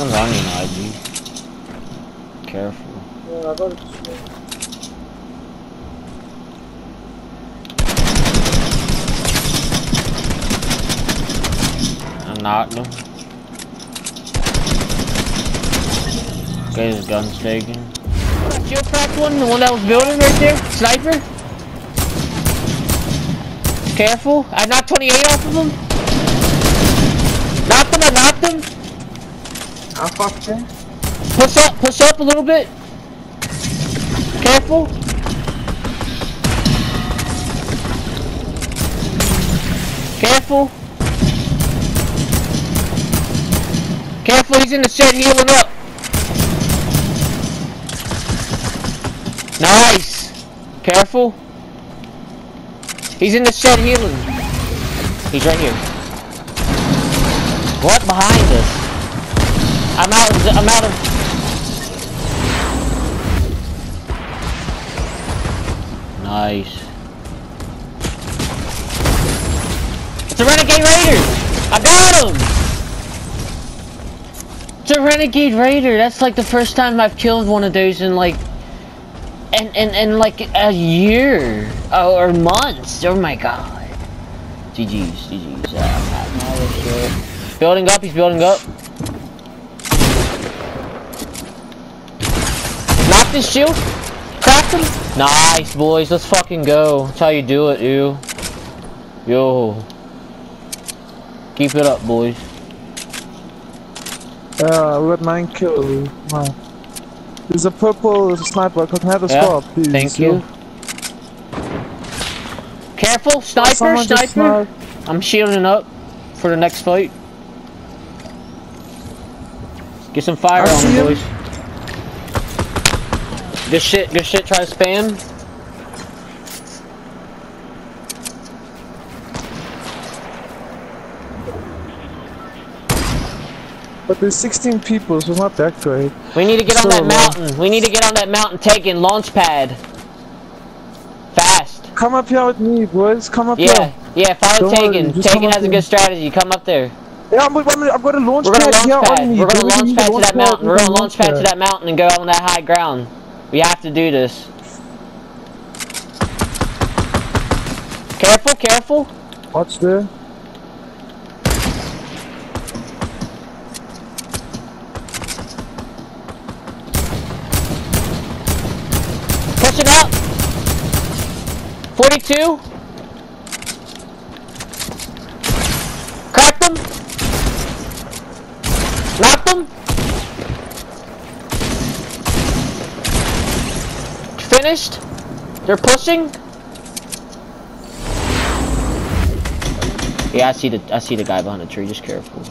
Someone's on you now, IG. Careful. Yeah, I got it. I knocked him. Okay, his gun's taken. Shield cracked one, the one that was building right there. Sniper. Careful. I knocked 28 off of him. Knocked him, I knocked him. I fucked him. Push up, push up a little bit. Careful. Careful. Careful, he's in the shed healing up. Nice. Careful. He's in the shed healing. He's right here. What behind us? I'm out of, I'm out of Nice. It's a Renegade Raider! I got him! It's a Renegade Raider! That's like the first time I've killed one of those in like... In, in, in like a year. Oh, or months. Oh my god. GG's, GG's. Uh. Building up, he's building up. Knocked his shield. Cracked him. Nice, boys. Let's fucking go. That's how you do it, you. Yo. Keep it up, boys. Yeah, we got 9 kills. Wow. There's a purple sniper. Can I have a Yeah, score, please? Thank you. Careful, sniper, sniper. I'm shielding up for the next fight. Get some fire I on them, him. Good shit, good shit. Try to spam. But there's 16 people, so it's not that great. We need to get on that mountain. We need to get on that mountain. Taking launch pad. Fast. Come up here with me, boys. Come up Yeah, here. yeah. Follow Don't Taken. Taken has a good strategy. Come up there. Yeah, I'm, I'm, I've got a launch We're pad here launch pad. on me. We're gonna launch pad to that mountain. We're gonna launch pad to that mountain and go on that high ground. We have to do this. Careful, careful. Watch there. Push it up. 42. Cracked him. Knocked him. Finished. They're pushing. Yeah, I see the I see the guy behind the tree. Just careful.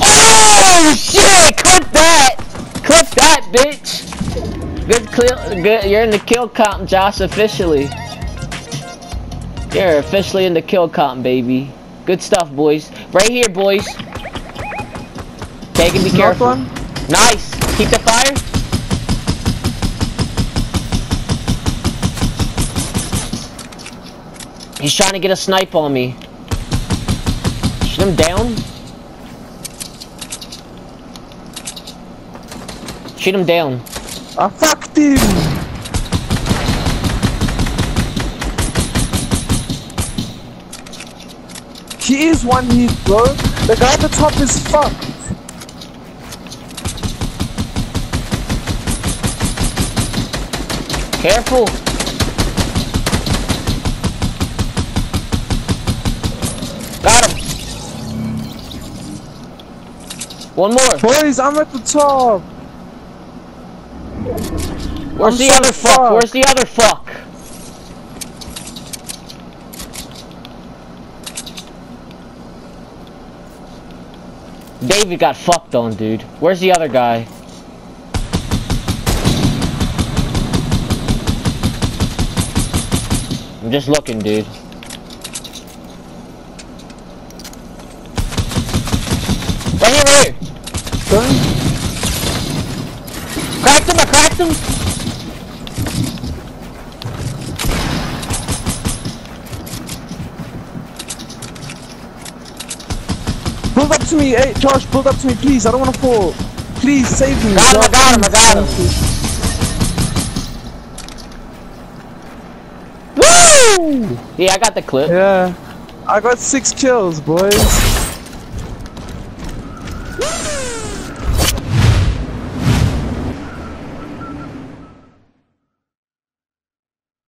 Oh shit! Clip that! Clip that, bitch! Good kill. Good. You're in the kill comp, Josh. Officially. You're officially in the kill comp, baby. Good stuff, boys. Right here, boys. Take and be Knocked careful. one. Nice. Keep the fire. He's trying to get a snipe on me. Shoot him down. Shoot him down. I fucked him! He is one hit, bro. The guy at the top is fucked. Careful. Got him. One more. Boys, I'm at the top. Where's I'm the so other fuck? fucked. Where's the other fuck? David got fucked on, dude. Where's the other guy? I'm just looking, dude. Right here, right here. Good. Cracked him, I cracked him. Pull up to me, hey Josh, pull up to me, please. I don't wanna fall. Please save me. Got him, I got him, I got him. Yeah, I got the clip. Yeah. I got six kills, boys.